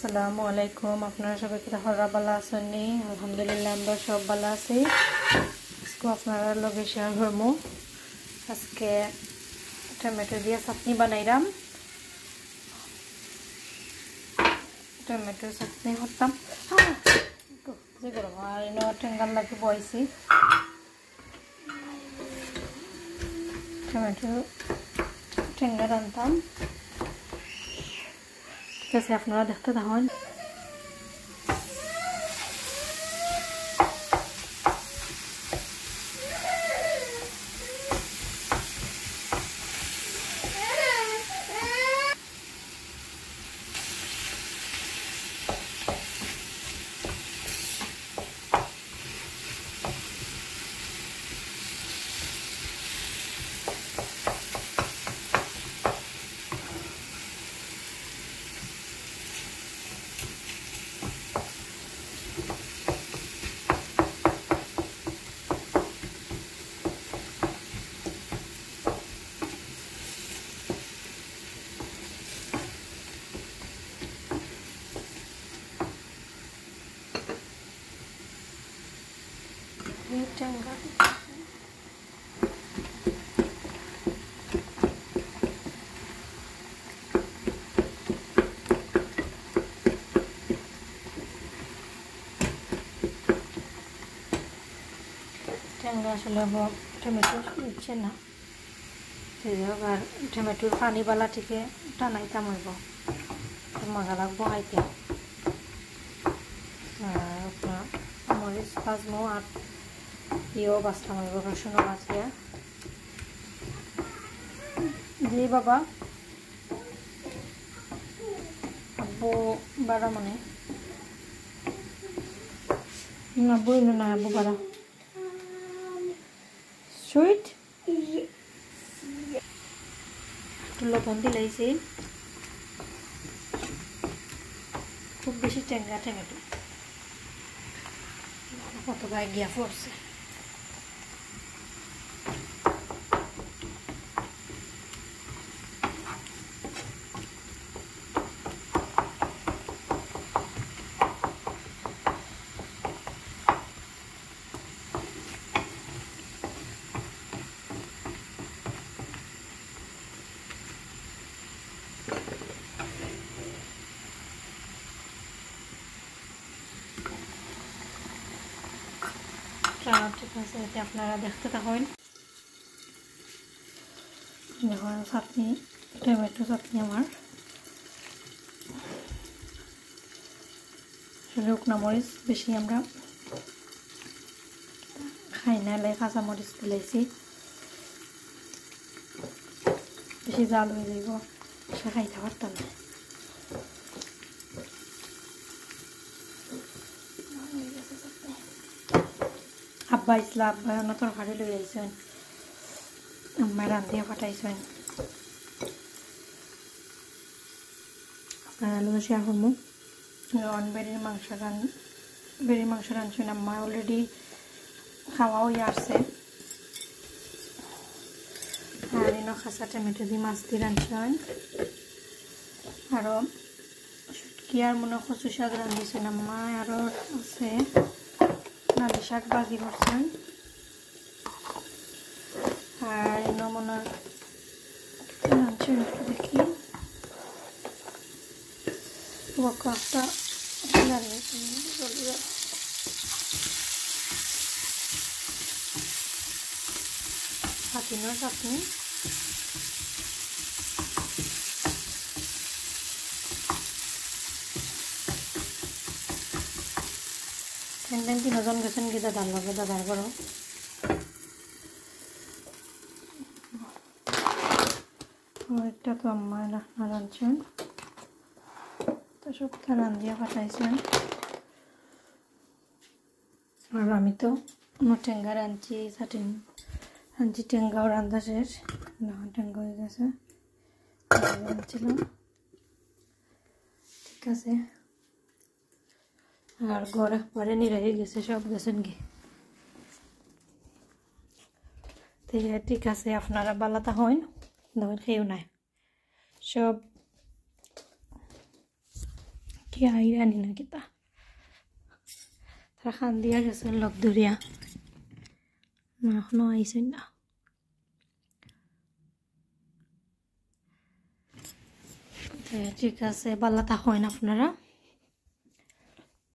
আসসালামু আলাইকুম। আপনারা সবাই কোথাও হরা বালা আসেননি আলহামদুলিল্লাহ, আমরা সব ভালো আছি। আজকে আপনারা লগে শেয়ার করব। আজকে টমেটো দিয়ে চাটনি বানাইলাম। টমেটো চাটনি করতাম। যে গরম আর এনে টেঙ্গার লাগে বইছি। টমেটো টেঙ্গা রান্তাম ঠিক আছে আপনারা দেখতে টেঙ্গা টেঙ্গা আসলে টমেটো দিচ্ছে না। সেই হোক আর টমেটোর পানিবালা থেকে টানাইতাম হইব মজা লাগবো আর আপনার মরিচ ভাজবো আর ইয়েও বাঁচতাম রসুনও বাঁচিয়া জি বাবা। আব্বু বাড়া মনে। আব্বু না, আব্বু বাড়া। সুইট? লবণ দিলাইছি খুব বেশি টেঙ্গা টমেটো কত গায়ে গিয়া পড়ছে। ঠিক আছে এটা আপনারা দেখতে থাকুন। দেখুন চাটনি, টমেটো চাটনি আমার। শুকনো মরিচ বেশি আমরা খাই না লাই কাঁচা মরিচ দিলাইছি। বেশি জাল হয়ে যাইব সে খাইতে পারতাম না। আব্বা ইসলা আব্বা অন্য তরকারি লই আইসেন আম্মা রান্ধিয়া পাঠাইছেন আপনারা লোক শেয়ার করব অন বেরির মাংস রান বেরির মাংস রাঁধছেন আম্মা অলরেডি খাওয়াও আসছে আর এনে খাসা টমেটো দিয়ে মাছ দিয়ে রাঁধছেন আরও কি আর মনে কচু শাক রাঁধিছেন আম্মা আরও আছে। শাক ভাজি করছেন আর নমুনার রাঁধছেন একটু দেখি একটা ছাতিনোর চাটনি তিনদিন তিনজন গেছেন কি দাদার লগে দাদার বড় একটা তো আম্মা রান্না রাঁধছেন তো সবটা রান্ধিয়া পাঠাইছেন। আর আমি তো টেঙ্গা রাঁধছি চাটিন রাঁধছি টেঙ্গাও রান্ধা শেষ না টেঙ্গা হয়ে গেছে। রাঁধছিলাম ঠিক আছে। আর ঘর একবারে নিরাই গেছে সব গেছেন কি ঠিক আছে আপনারা বালাতা হন দেখুন খেয়েও নাই সব কি আইরানি না কিতা তারা খান দিয়া গেছে লগ ধরিয়া না এখনও আইসেন না ঠিক আছে বাল্লা থাকেন আপনারা